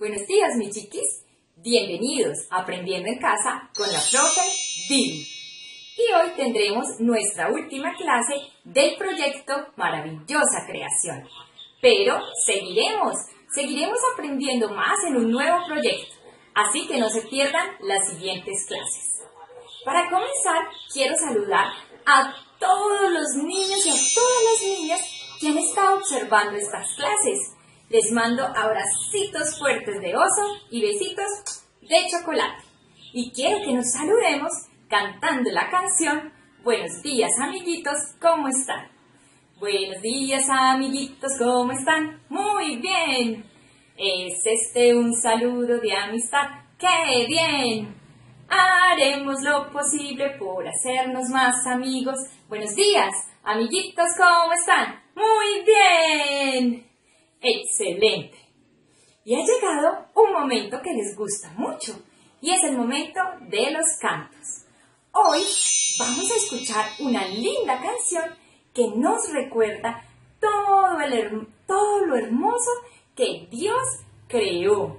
Buenos días, mis chiquis. Bienvenidos a Aprendiendo en Casa con la profe Vivi. Y hoy tendremos nuestra última clase del proyecto Maravillosa Creación. Pero seguiremos, seguiremos aprendiendo más en un nuevo proyecto. Así que no se pierdan las siguientes clases. Para comenzar, quiero saludar a todos los niños y a todas las niñas que han estado observando estas clases. Les mando abracitos fuertes de oso y besitos de chocolate. Y quiero que nos saludemos cantando la canción Buenos días amiguitos, ¿cómo están? Buenos días amiguitos, ¿cómo están? Muy bien. Es este un saludo de amistad. ¡Qué bien! Haremos lo posible por hacernos más amigos. Buenos días, amiguitos, ¿cómo están? Muy bien. Excelente. Y ha llegado un momento que les gusta mucho, y es el momento de los cantos. Hoy vamos a escuchar una linda canción que nos recuerda todo, el, todo lo hermoso que Dios creó.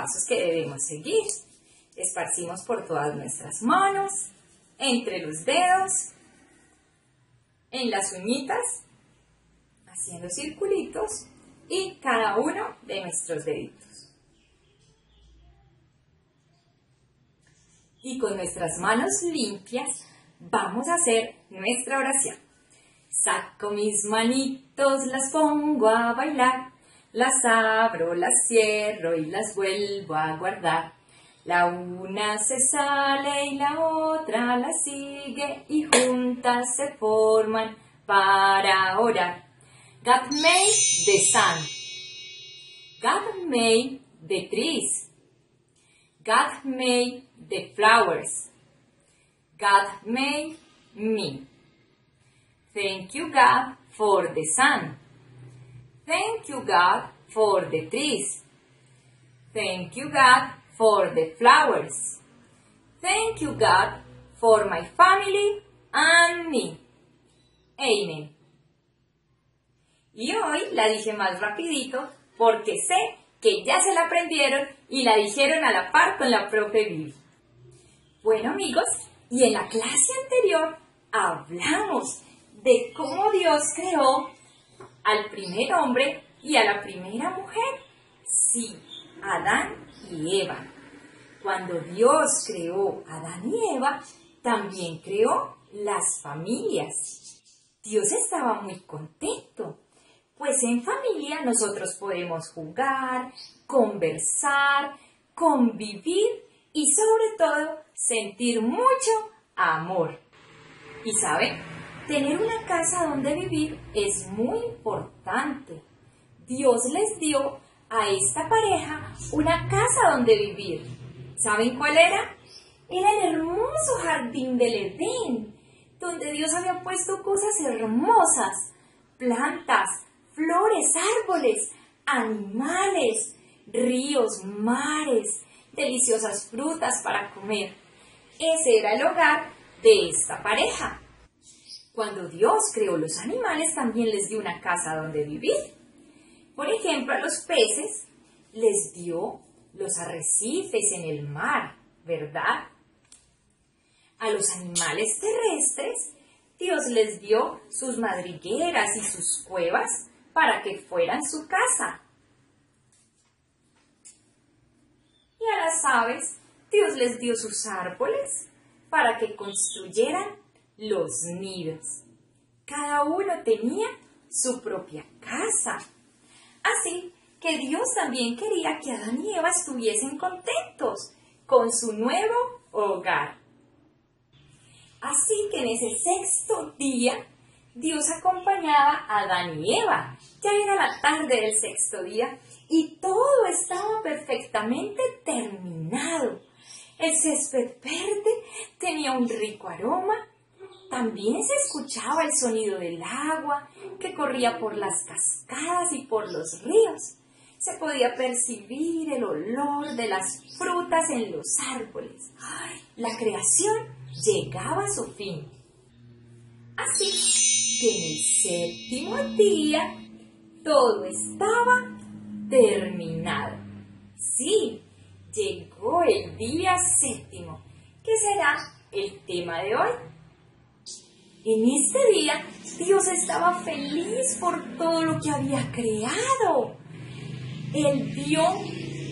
Pasos que debemos seguir. Esparcimos por todas nuestras manos, entre los dedos, en las uñitas, haciendo circulitos y cada uno de nuestros deditos. Y con nuestras manos limpias vamos a hacer nuestra oración. Saco mis manitos, las pongo a bailar, las abro, las cierro y las vuelvo a guardar. La una se sale y la otra la sigue y juntas se forman para orar. God made the sun. God made the trees. God made the flowers. God made me. Thank you, God, for the sun. Thank you, God, for the trees. Thank you, God, for the flowers. Thank you, God, for my family and me. Amen. Y hoy la dije más rapidito porque sé que ya se la aprendieron y la dijeron a la par con la profe Vivi. Bueno amigos, y en la clase anterior hablamos de cómo Dios creó al primer hombre y a la primera mujer. Sí, Adán y Eva. Cuando Dios creó a Adán y Eva, también creó las familias. Dios estaba muy contento, pues en familia nosotros podemos jugar, conversar, convivir y sobre todo sentir mucho amor. Y saben, tener una casa donde vivir es muy importante. Dios les dio a esta pareja una casa donde vivir. ¿Saben cuál era? Era el hermoso jardín del Edén, donde Dios había puesto cosas hermosas, plantas, flores, árboles, animales, ríos, mares, deliciosas frutas para comer. Ese era el hogar de esta pareja. Cuando Dios creó los animales, también les dio una casa donde vivir. Por ejemplo, a los peces les dio los arrecifes en el mar, ¿verdad? A los animales terrestres, Dios les dio sus madrigueras y sus cuevas para que fueran su casa. Y a las aves, Dios les dio sus árboles para que construyeran los nidos. Cada uno tenía su propia casa. Así que Dios también quería que Adán y Eva estuviesen contentos con su nuevo hogar. Así que en ese sexto día, Dios acompañaba a Adán y Eva. Ya era la tarde del sexto día y todo estaba perfectamente terminado. El césped verde tenía un rico aroma. También se escuchaba el sonido del agua que corría por las cascadas y por los ríos. Se podía percibir el olor de las frutas en los árboles. La creación llegaba a su fin. Así que en el séptimo día todo estaba terminado. Sí, llegó el día séptimo, que será el tema de hoy. En este día Dios estaba feliz por todo lo que había creado. Él vio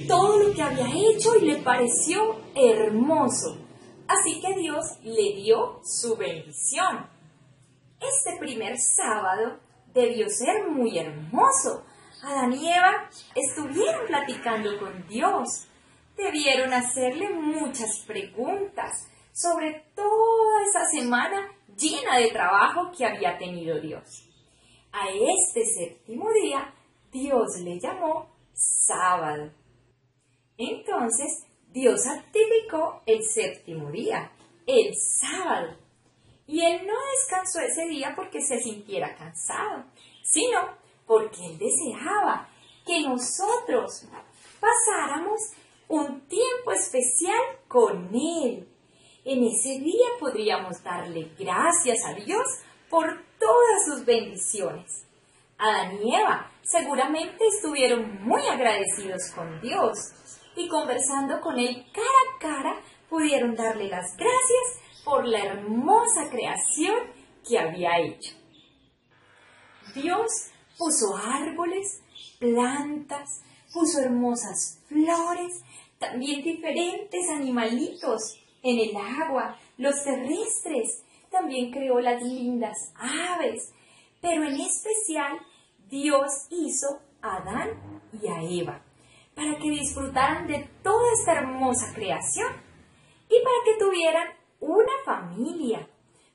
todo lo que había hecho y le pareció hermoso. Así que Dios le dio su bendición. Este primer sábado debió ser muy hermoso. Adán y Eva estuvieron platicando con Dios. Debieron hacerle muchas preguntas sobre toda esa semana llena de trabajo que había tenido Dios. A este séptimo día, Dios le llamó sábado. Entonces, Dios santificó el séptimo día, el sábado. Y él no descansó ese día porque se sintiera cansado, sino porque él deseaba que nosotros pasáramos un tiempo especial con él. En ese día podríamos darle gracias a Dios por todas sus bendiciones. Adán y Eva seguramente estuvieron muy agradecidos con Dios y conversando con él cara a cara pudieron darle las gracias por la hermosa creación que había hecho. Dios puso árboles, plantas, puso hermosas flores, también diferentes animalitos en el agua, los terrestres, también creó las lindas aves, pero en especial Dios hizo a Adán y a Eva para que disfrutaran de toda esta hermosa creación y para que tuvieran una familia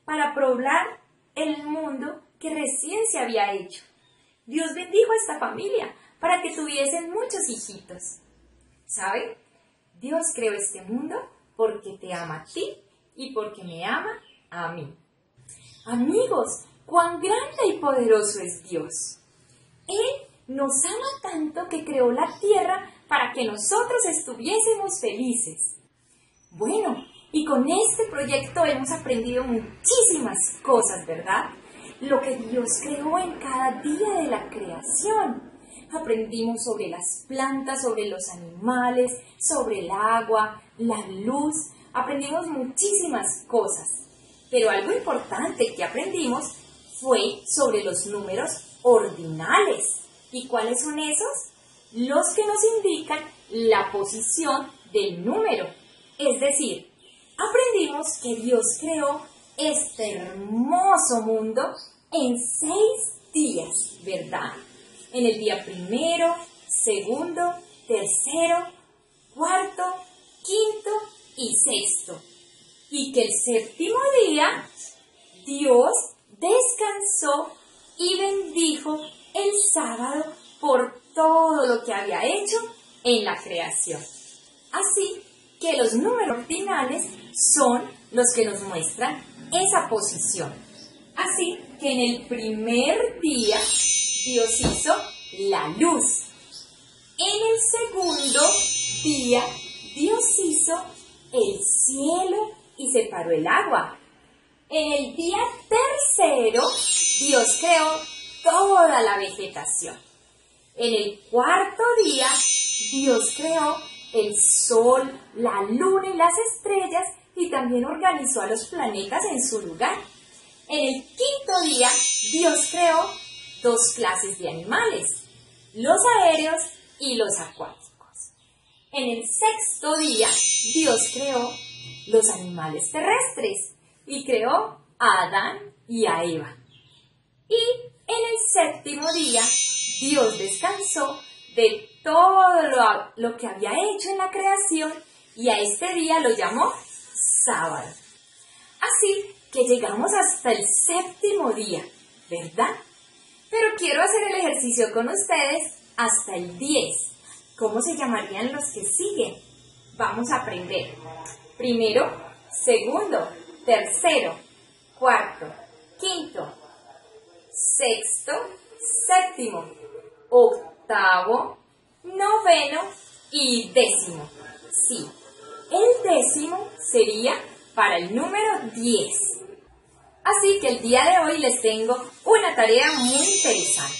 para poblar el mundo que recién se había hecho. Dios bendijo a esta familia para que tuviesen muchos hijitos. ¿Saben? Dios creó este mundo porque te ama a ti y porque me ama a mí. Amigos, cuán grande y poderoso es Dios. Él nos ama tanto que creó la tierra para que nosotros estuviésemos felices. Bueno, y con este proyecto hemos aprendido muchísimas cosas, ¿verdad? Lo que Dios creó en cada día de la creación. Aprendimos sobre las plantas, sobre los animales, sobre el agua, la luz. Aprendimos muchísimas cosas. Pero algo importante que aprendimos fue sobre los números ordinales. ¿Y cuáles son esos? Los que nos indican la posición del número. Es decir, aprendimos que Dios creó este hermoso mundo en seis días, ¿verdad? En el día primero, segundo, tercero, cuarto, quinto y sexto. Y que el séptimo día Dios descansó y bendijo el sábado por todo lo que había hecho en la creación. Así que los números ordinales son los que nos muestran esa posición. Así que en el primer día Dios hizo la luz. En el segundo día, Dios hizo el cielo y separó el agua. En el día tercero, Dios creó toda la vegetación. En el cuarto día, Dios creó el sol, la luna y las estrellas y también organizó a los planetas en su lugar. En el quinto día, Dios creó dos clases de animales, los aéreos y los acuáticos. En el sexto día, Dios creó los animales terrestres y creó a Adán y a Eva. Y en el séptimo día, Dios descansó de todo lo, lo, que había hecho en la creación y a este día lo llamó sábado. Así que llegamos hasta el séptimo día, ¿verdad? Pero quiero hacer el ejercicio con ustedes hasta el 10. ¿Cómo se llamarían los que siguen? Vamos a aprender. Primero, segundo, tercero, cuarto, quinto, sexto, séptimo, octavo, noveno y décimo. Sí, el décimo sería para el número 10. Así que el día de hoy les tengo una tarea muy interesante.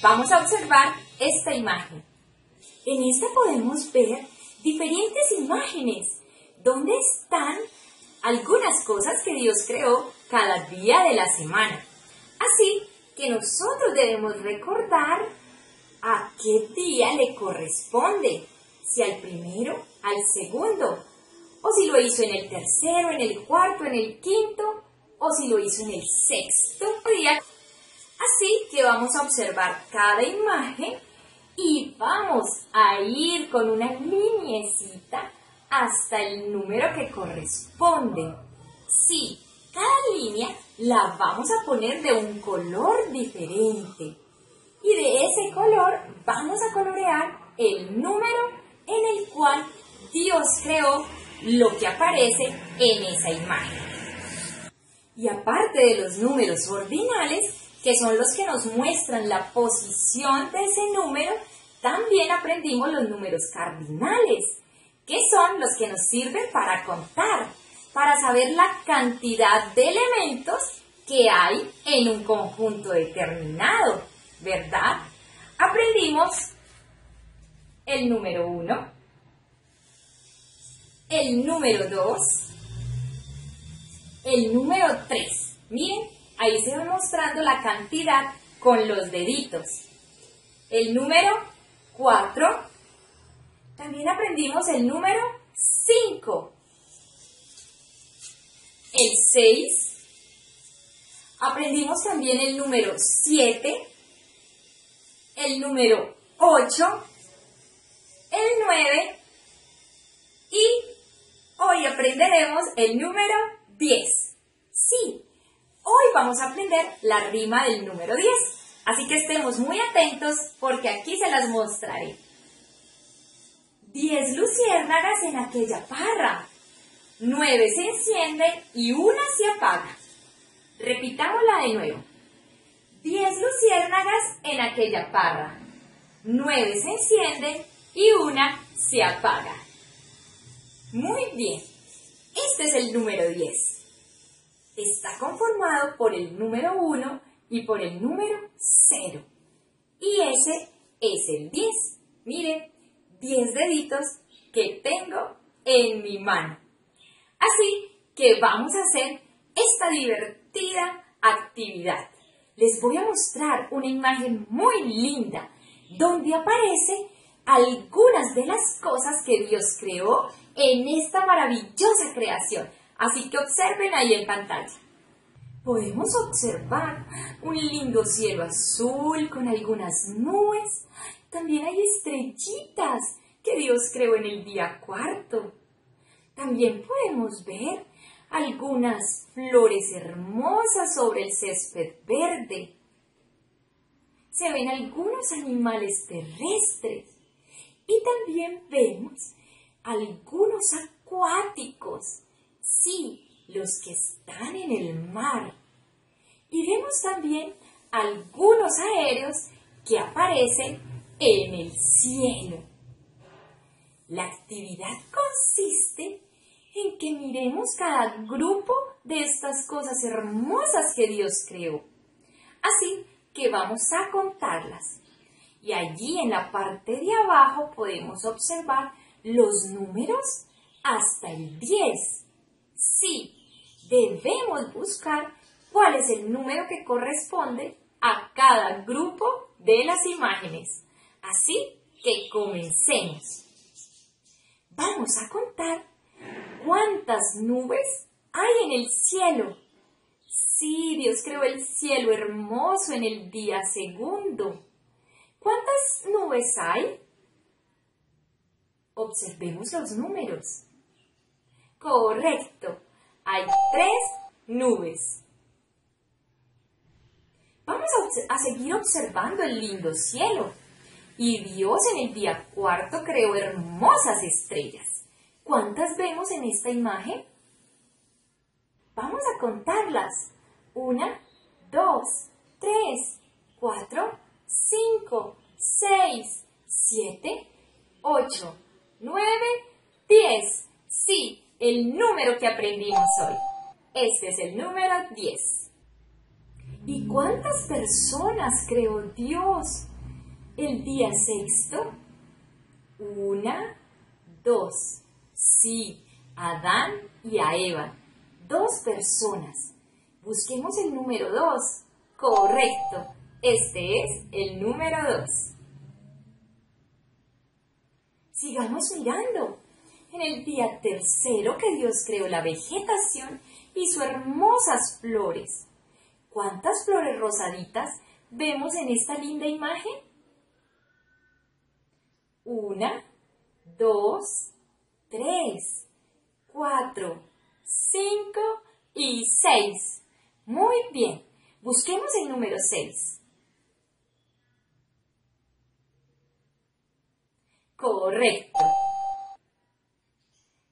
Vamos a observar esta imagen. En esta podemos ver diferentes imágenes donde están algunas cosas que Dios creó cada día de la semana. Así que nosotros debemos recordar a qué día le corresponde, si al primero, al segundo, o si lo hizo en el tercero, en el cuarto, en el quinto, o si lo hizo en el sexto día. Así que vamos a observar cada imagen y vamos a ir con una liniecita hasta el número que corresponde. Sí, cada línea la vamos a poner de un color diferente. Y de ese color vamos a colorear el número en el cual Dios creó lo que aparece en esa imagen. Y aparte de los números ordinales, que son los que nos muestran la posición de ese número, también aprendimos los números cardinales, que son los que nos sirven para contar, para saber la cantidad de elementos que hay en un conjunto determinado, ¿verdad? Aprendimos el número 1, el número 2, el número 3. Miren, Ahí se va mostrando la cantidad con los deditos. El número 4. También aprendimos el número 5. El 6. Aprendimos también el número 7. El número 8. El 9. Y hoy aprenderemos el número 10. Sí, Hoy vamos a aprender la rima del número 10, así que estemos muy atentos porque aquí se las mostraré. Diez luciérnagas en aquella parra, nueve se encienden y una se apaga. Repitámosla de nuevo. Diez luciérnagas en aquella parra, nueve se encienden y una se apaga. Muy bien, este es el número 10 está conformado por el número 1 y por el número 0. Y ese es el 10. Miren, 10 deditos que tengo en mi mano. Así que vamos a hacer esta divertida actividad. Les voy a mostrar una imagen muy linda donde aparece algunas de las cosas que Dios creó en esta maravillosa creación. Así que observen ahí en pantalla. Podemos observar un lindo cielo azul con algunas nubes. También hay estrellitas que Dios creó en el día cuarto. También podemos ver algunas flores hermosas sobre el césped verde. Se ven algunos animales terrestres y también vemos algunos acuáticos sí, los que están en el mar. Y vemos también algunos aéreos que aparecen en el cielo. La actividad consiste en que miremos cada grupo de estas cosas hermosas que Dios creó. Así que vamos a contarlas. Y allí en la parte de abajo podemos observar los números hasta el 10. Sí, debemos buscar cuál es el número que corresponde a cada grupo de las imágenes. Así que comencemos. Vamos a contar cuántas nubes hay en el cielo. Sí, Dios creó el cielo hermoso en el día segundo. ¿Cuántas nubes hay? Observemos los números. Correcto, hay tres nubes. Vamos a, seguir observando el lindo cielo. Y Dios en el día cuarto creó hermosas estrellas. ¿Cuántas vemos en esta imagen? Vamos a contarlas. Una, dos, tres, cuatro, cinco, seis, siete, ocho, nueve, diez. Sí, el número que aprendimos hoy. Este es el número diez. ¿Y cuántas personas creó Dios el día sexto? Una, dos. Sí, Adán y a Eva. Dos personas. Busquemos el número dos. Correcto. Este es el número dos. Sigamos mirando. En el día tercero que Dios creó la vegetación hizo hermosas flores. ¿Cuántas flores rosaditas vemos en esta linda imagen? Una, dos, tres, cuatro, cinco y seis. Muy bien. Busquemos el número seis. Correcto.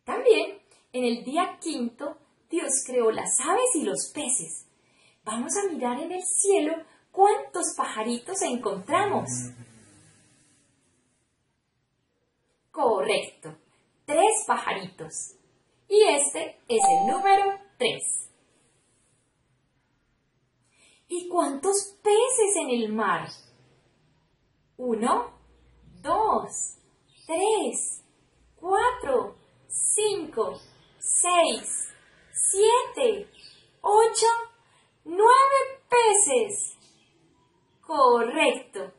También, en el día quinto, Dios creó las aves y los peces. Vamos a mirar en el cielo cuántos pajaritos encontramos. Correcto, tres pajaritos. Y este es el número tres. ¿Y cuántos peces en el mar? Uno, dos, tres, cuatro, cinco, seis, siete, ocho, nueve peces. Correcto.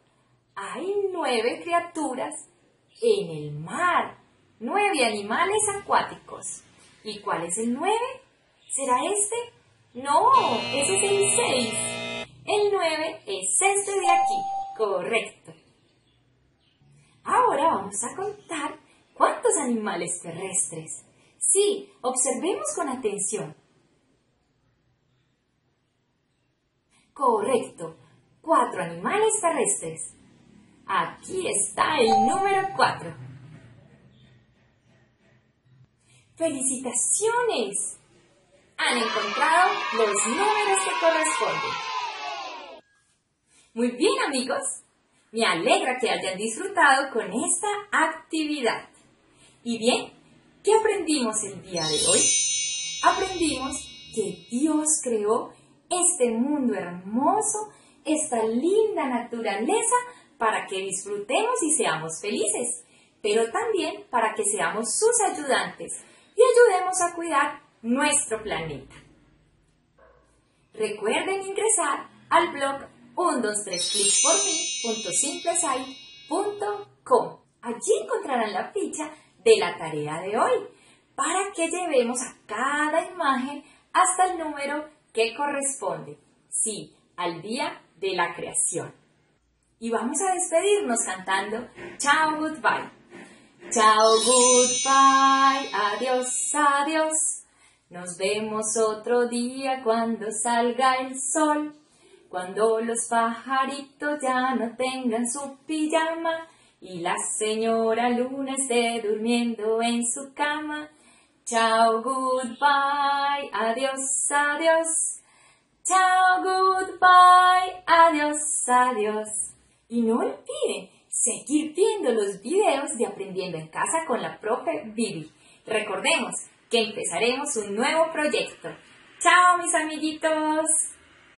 Hay nueve criaturas en el mar. Nueve animales acuáticos. ¿Y cuál es el nueve? ¿Será este? No, ese es el seis. El nueve es este de aquí. Correcto. Ahora vamos a contar animales terrestres. Sí, observemos con atención. Correcto, cuatro animales terrestres. Aquí está el número cuatro. ¡Felicitaciones! Han encontrado los números que corresponden. Muy bien amigos, me alegra que hayan disfrutado con esta actividad. Y bien, ¿qué aprendimos el día de hoy? Aprendimos que Dios creó este mundo hermoso, esta linda naturaleza para que disfrutemos y seamos felices, pero también para que seamos sus ayudantes y ayudemos a cuidar nuestro planeta. Recuerden ingresar al blog 123clickporme.simplesai.com. Allí encontrarán la ficha de la tarea de hoy para que llevemos a cada imagen hasta el número que corresponde, sí, al día de la creación. Y vamos a despedirnos cantando Chao Goodbye. Chao Goodbye, adiós, adiós. Nos vemos otro día cuando salga el sol. Cuando los pajaritos ya no tengan su pijama y la señora luna esté durmiendo en su cama. Chao, goodbye, adiós, adiós. Chao, goodbye, adiós, adiós. Y no olviden seguir viendo los videos de Aprendiendo en Casa con la profe Vivi. Recordemos que empezaremos un nuevo proyecto. ¡Chao mis amiguitos!